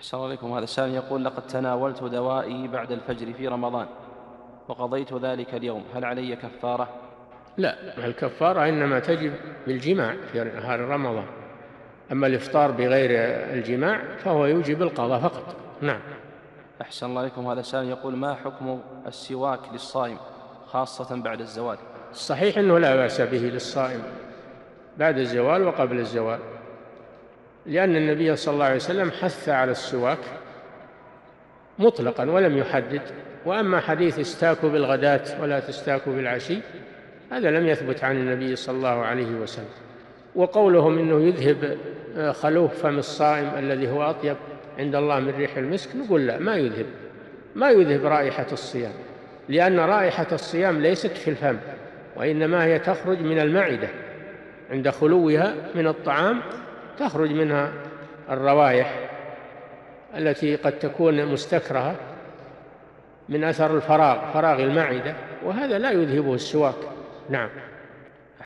أحسن عليكم. هذا السائل يقول لقد تناولت دوائي بعد الفجر في رمضان وقضيت ذلك اليوم. هل علي كفارة؟ لا الكفارة إنما تجب بالجماع في نهار رمضان. أما الإفطار بغير الجماع فهو يوجب القضاء فقط. نعم. أحسن الله عليكم. هذا السائل يقول ما حكم السواك للصائم خاصة بعد الزوال؟ الصحيح أنه لا بأس به للصائم بعد الزوال وقبل الزوال. لأن النبي صلى الله عليه وسلم حث على السواك مطلقا ولم يحدد وأما حديث استاكوا بالغداة ولا تستاكوا بالعشي هذا لم يثبت عن النبي صلى الله عليه وسلم. وقولهم إنه يذهب آه، خلوف فم الصائم الذي هو أطيب عند الله من ريح المسك نقول لا ما يذهب. ما يذهب رائحة الصيام لأن رائحة الصيام ليست في الفم وإنما هي تخرج من المعدة عند خلوها من الطعام تخرج منها الروائح التي قد تكون مستكرهة من أثر الفراغ فراغ المعدة وهذا لا يذهبه السواك. نعم.